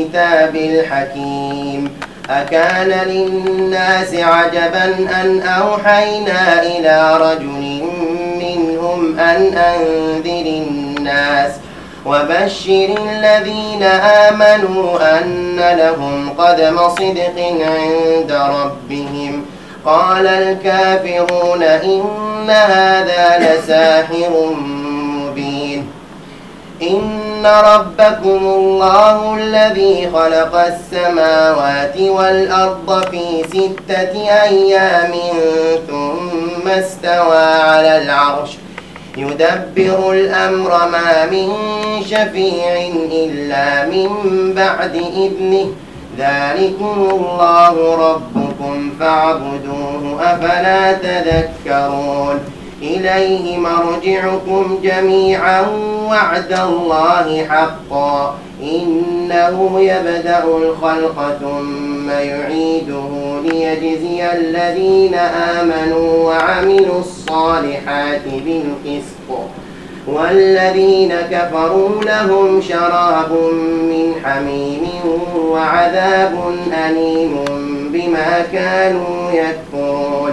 الكتاب الحكيم. أكان للناس عجبا أن أوحينا إلى رجل منهم أن أنذر الناس وبشر الذين آمنوا أن لهم قدم صدق عند ربهم. قال الكافرون إن هذا لساحر مبين. إن ربكم الله الذي خلق السماوات والأرض في ستة أيام ثم استوى على العرش يدبر الأمر ما من شفيع إلا من بعد إذنه ذلكم الله ربكم فاعبدوه أفلا تذكرون إليه مرجعكم جميعا وعد الله حقا. إنه يبدأ الخلق ثم يعيده ليجزي الذين آمنوا وعملوا الصالحات بالقسط. والذين كفروا لهم شراب من حميم وعذاب أليم بما كانوا يكفرون.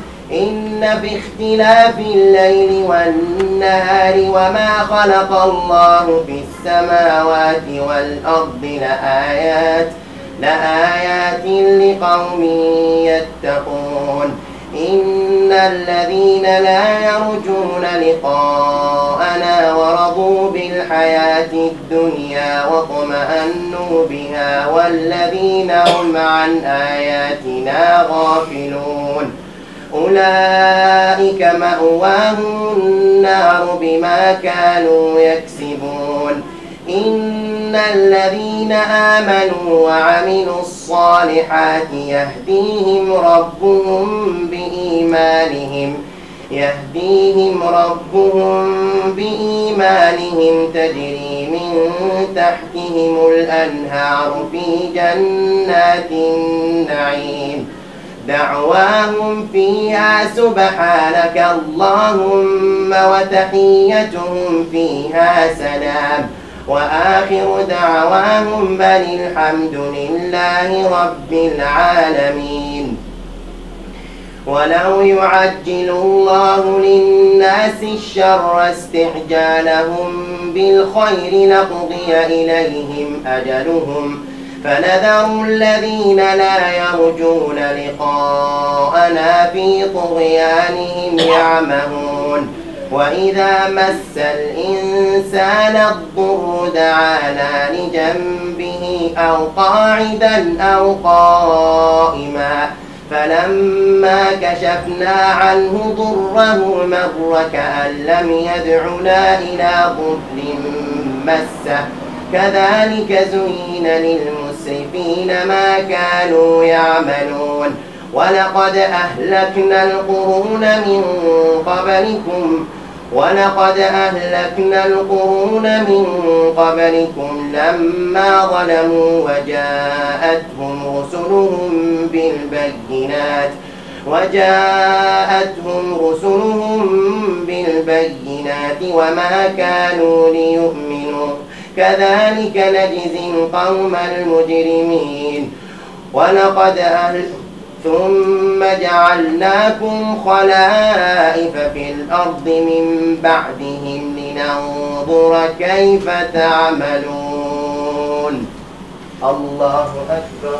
إن في اختلاف الليل والنهار وما خلق الله في السماوات والأرض لآيات لآيات لقوم يتقون. إن الذين لا يرجون لقاءنا ورضوا بالحياة الدنيا واطمأنوا بها والذين هم عن آياتنا غافلون. أولئك مأواهم النار بما كانوا يكسبون. إن الذين آمنوا وعملوا الصالحات يهديهم ربهم بإيمانهم يهديهم ربهم بإيمانهم تجري من تحتهم الأنهار في جنات النعيم. دعواهم فيها سبحانك اللهم وتحيتهم فيها سلام. وآخر دعواهم بل الحمد لله رب العالمين. ولو يعجل الله للناس الشر استعجالهم بالخير لقضي إليهم أجلهم فنذر الذين لا يرجون لقاءنا في طغيانهم يعمهون. وإذا مس الإنسان الضر دعانا لجنبه أو قاعدا أو قائما. فلما كشفنا عنه ضره مر كأن لم يدعنا إلى ضر مسه. كذلك زين للمسرفين ما كانوا يعملون. ولقد أهلكنا القرون من قبلكم ولقد أهلكنا القرون من قبلكم لما ظلموا وجاءتهم رسلهم بالبينات وجاءتهم رسلهم بالبينات وما كانوا ليؤمنوا. كذلك نجزي القوم المجرمين. ولقد أهل ثم جعلناكم خلائف في الأرض من بعدهم لننظر كيف تعملون. الله أكبر.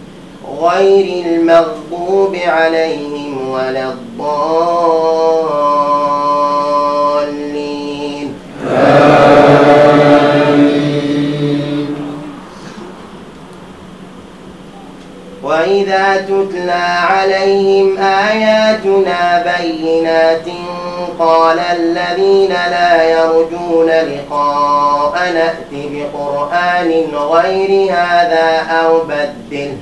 غير المغضوب عليهم ولا الضالين. وإذا تتلى عليهم آياتنا بينات قال الذين لا يرجون لقاء نأت بقرآن غير هذا أو بدله.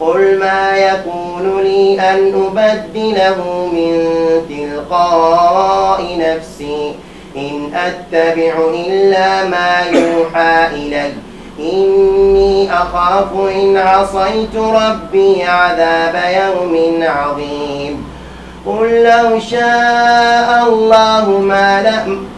قل ما يكون لي أن أبدله من تلقاء نفسي إن أتبع إلا ما يوحى إلي إني أخاف إن عصيت ربي عذاب يوم عظيم قل لو شاء الله ما لم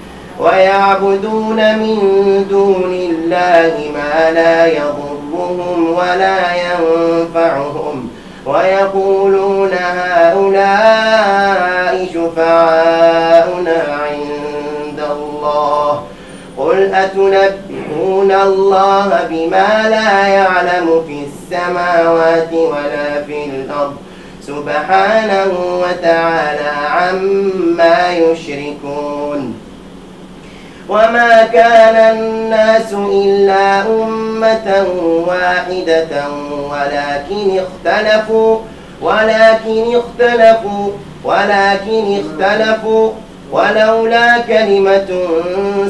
ويعبدون من دون الله ما لا يضرهم ولا ينفعهم ويقولون هؤلاء شفعاؤنا عند الله قل أتنبئون الله بما لا يعلم في السماوات ولا في الأرض سبحانه وتعالى عما يشركون وما كان الناس إلا أمة واحدة ولكن اختلفوا ولكن اختلفوا ولكن اختلفوا. ولولا كلمة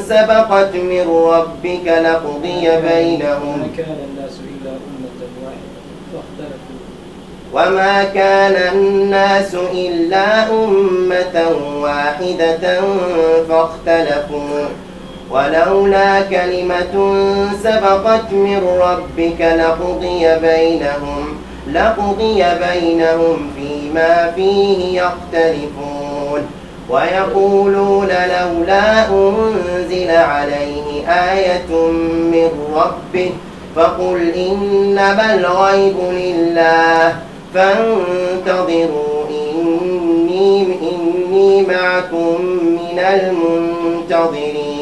سبقت من ربك لقضي بينهم. كان الناس إلا أمة واحدة فاختلفوا. وما كان الناس إلا أمة واحدة فاختلفوا. ولولا كلمة سبقت من ربك لقضي بينهم لقضي بينهم فيما فيه يختلفون. ويقولون لولا أنزل عليه آية من ربه فقل إنما الغيب لله فانتظروا إني, إني معكم من المنتظرين.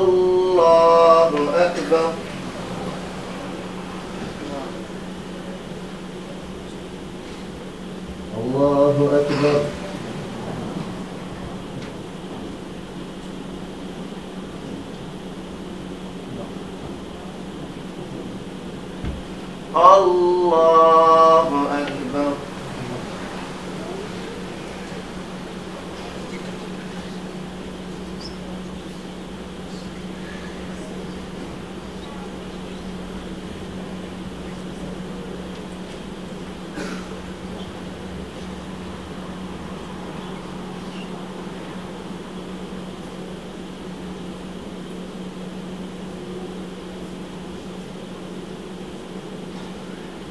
الله أكبر. الله أكبر الله أكبر